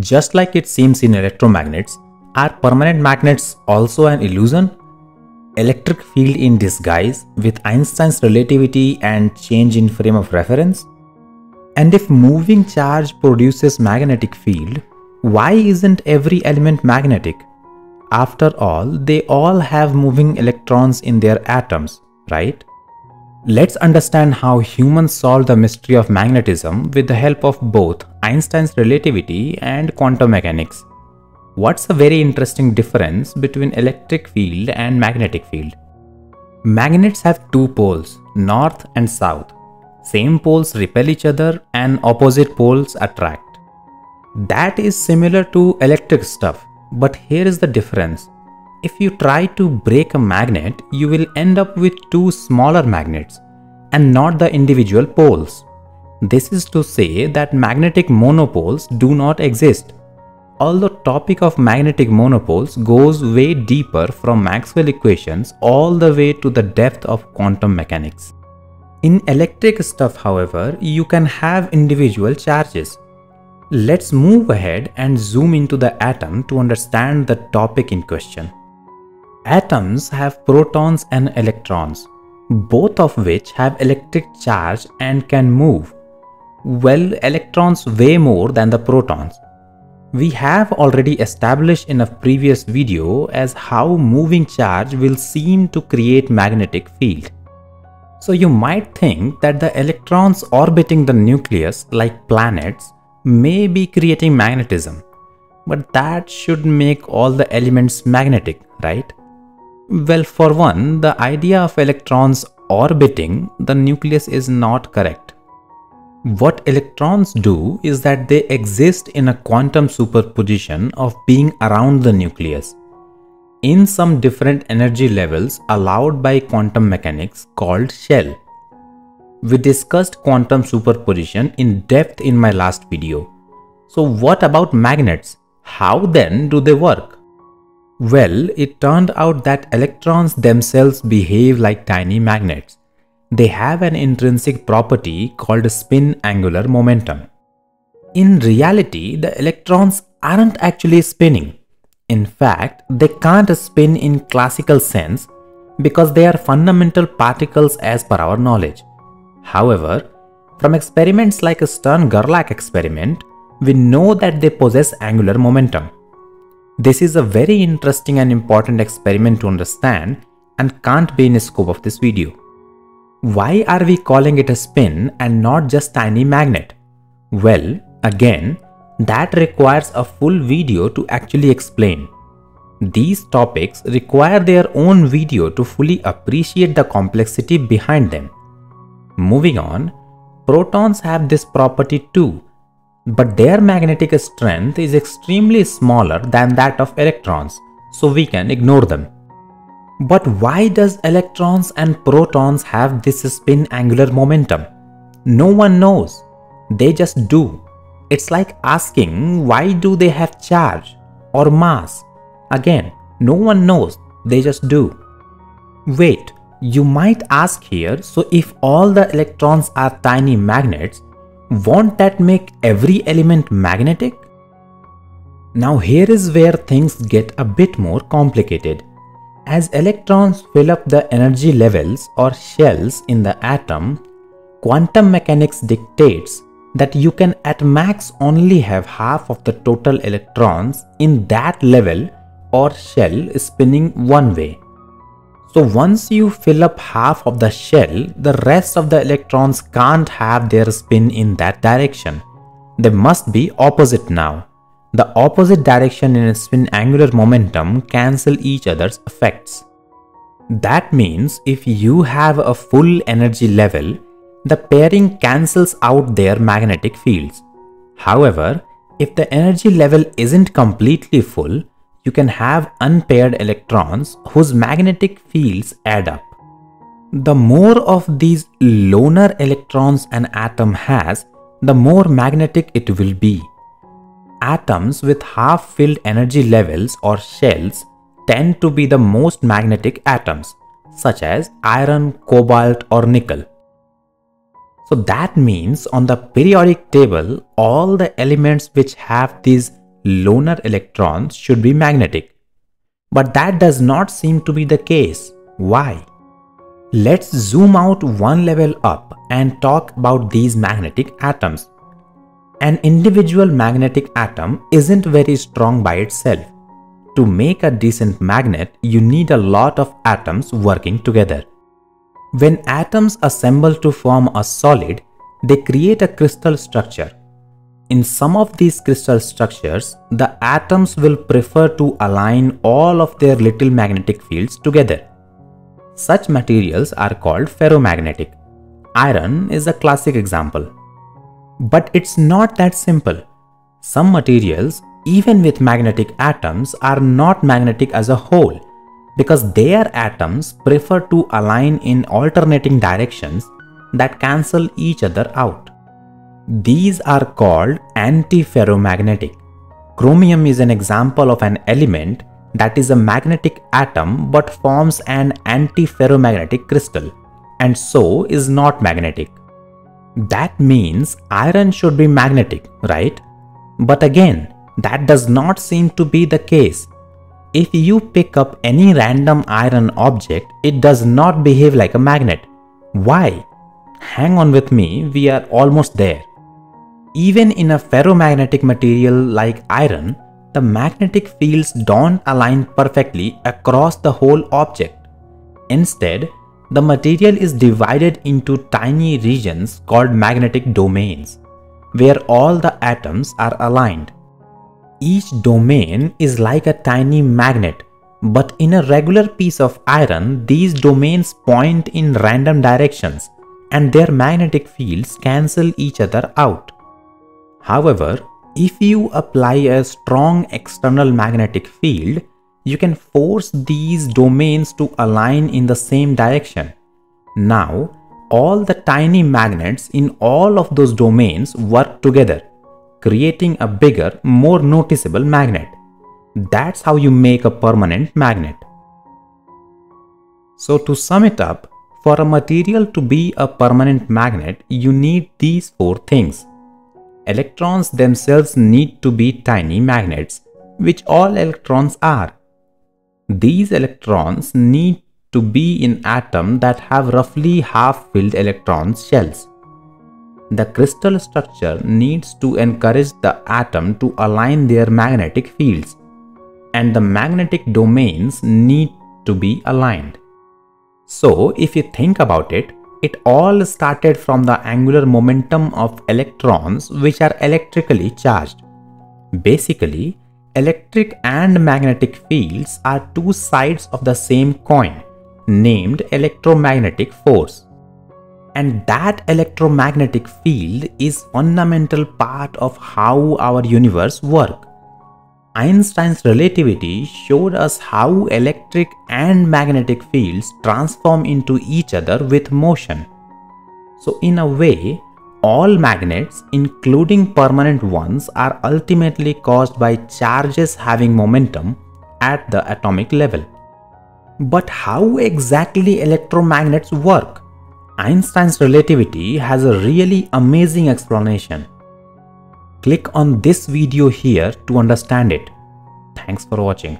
Just like it seems in electromagnets, are permanent magnets also an illusion? Electric field in disguise with Einstein's relativity and change in frame of reference? And if moving charge produces magnetic field, why isn't every element magnetic? After all, they all have moving electrons in their atoms, right? Let's understand how humans solve the mystery of magnetism with the help of both Einstein's relativity and quantum mechanics. What's a very interesting difference between electric field and magnetic field? Magnets have two poles, north and south. Same poles repel each other and opposite poles attract. That is similar to electric stuff, but here is the difference. If you try to break a magnet, you will end up with two smaller magnets and not the individual poles. This is to say that magnetic monopoles do not exist although the topic of magnetic monopoles goes way deeper from Maxwell equations all the way to the depth of quantum mechanics. In electric stuff however, you can have individual charges. Let's move ahead and zoom into the atom to understand the topic in question. Atoms have protons and electrons, both of which have electric charge and can move. Well, electrons weigh more than the protons, we have already established in a previous video as how moving charge will seem to create magnetic field. So you might think that the electrons orbiting the nucleus like planets may be creating magnetism. But that should make all the elements magnetic, right? Well, for one, the idea of electrons orbiting the nucleus is not correct. What electrons do is that they exist in a quantum superposition of being around the nucleus in some different energy levels allowed by quantum mechanics called shell. We discussed quantum superposition in depth in my last video. So what about magnets? How then do they work? Well, it turned out that electrons themselves behave like tiny magnets they have an intrinsic property called spin angular momentum. In reality, the electrons aren't actually spinning. In fact, they can't spin in classical sense because they are fundamental particles as per our knowledge. However, from experiments like a Stern-Gerlach experiment, we know that they possess angular momentum. This is a very interesting and important experiment to understand and can't be in the scope of this video. Why are we calling it a spin and not just tiny magnet? Well, again, that requires a full video to actually explain. These topics require their own video to fully appreciate the complexity behind them. Moving on, protons have this property too, but their magnetic strength is extremely smaller than that of electrons, so we can ignore them. But why does electrons and protons have this spin angular momentum? No one knows. They just do. It's like asking why do they have charge or mass? Again, no one knows. They just do. Wait, you might ask here, so if all the electrons are tiny magnets, won't that make every element magnetic? Now here is where things get a bit more complicated. As electrons fill up the energy levels or shells in the atom, quantum mechanics dictates that you can at max only have half of the total electrons in that level or shell spinning one way. So once you fill up half of the shell, the rest of the electrons can't have their spin in that direction. They must be opposite now. The opposite direction in spin angular momentum cancel each other's effects. That means if you have a full energy level, the pairing cancels out their magnetic fields. However, if the energy level isn't completely full, you can have unpaired electrons whose magnetic fields add up. The more of these loner electrons an atom has, the more magnetic it will be atoms with half-filled energy levels or shells tend to be the most magnetic atoms, such as iron, cobalt or nickel. So that means on the periodic table, all the elements which have these loner electrons should be magnetic. But that does not seem to be the case. Why? Let's zoom out one level up and talk about these magnetic atoms. An individual magnetic atom isn't very strong by itself. To make a decent magnet, you need a lot of atoms working together. When atoms assemble to form a solid, they create a crystal structure. In some of these crystal structures, the atoms will prefer to align all of their little magnetic fields together. Such materials are called ferromagnetic. Iron is a classic example. But it's not that simple. Some materials, even with magnetic atoms, are not magnetic as a whole because their atoms prefer to align in alternating directions that cancel each other out. These are called antiferromagnetic. Chromium is an example of an element that is a magnetic atom but forms an antiferromagnetic crystal and so is not magnetic. That means iron should be magnetic, right? But again, that does not seem to be the case. If you pick up any random iron object, it does not behave like a magnet. Why? Hang on with me, we are almost there. Even in a ferromagnetic material like iron, the magnetic fields don't align perfectly across the whole object. Instead, the material is divided into tiny regions called magnetic domains, where all the atoms are aligned. Each domain is like a tiny magnet, but in a regular piece of iron, these domains point in random directions and their magnetic fields cancel each other out. However, if you apply a strong external magnetic field, you can force these domains to align in the same direction. Now, all the tiny magnets in all of those domains work together, creating a bigger, more noticeable magnet. That's how you make a permanent magnet. So to sum it up, for a material to be a permanent magnet, you need these four things. Electrons themselves need to be tiny magnets, which all electrons are. These electrons need to be in atoms that have roughly half-filled electron shells. The crystal structure needs to encourage the atom to align their magnetic fields, and the magnetic domains need to be aligned. So, if you think about it, it all started from the angular momentum of electrons which are electrically charged. Basically, electric and magnetic fields are two sides of the same coin named electromagnetic force. And that electromagnetic field is fundamental part of how our universe works. Einstein's relativity showed us how electric and magnetic fields transform into each other with motion. So in a way, all magnets, including permanent ones, are ultimately caused by charges having momentum at the atomic level. But how exactly electromagnets work? Einstein's relativity has a really amazing explanation. Click on this video here to understand it. Thanks for watching.